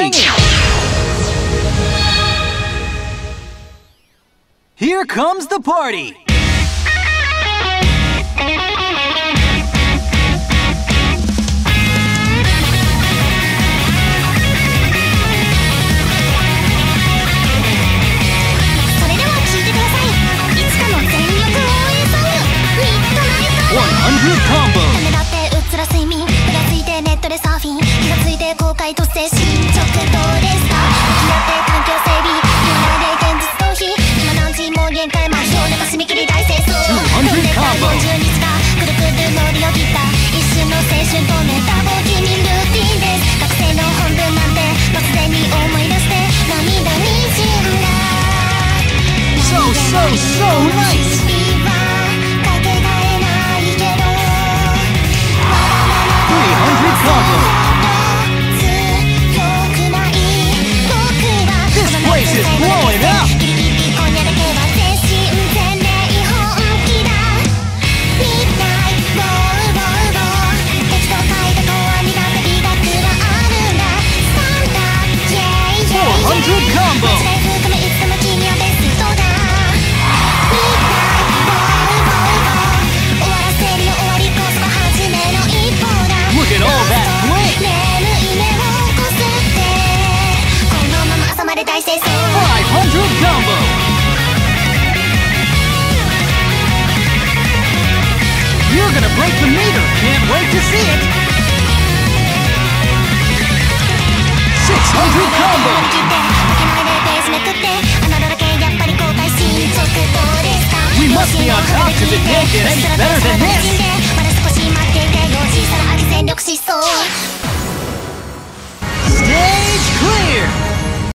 banging! Here comes the party! Hundred combo ためらってうっつら睡眠ふらついてネットでサーフィン気がついて後悔突然進捗どう So, so, nice! 300 combo! This place is blowing You're gonna break the meter! Can't wait to see it! 600 combo! We must be on top because it can't get any better than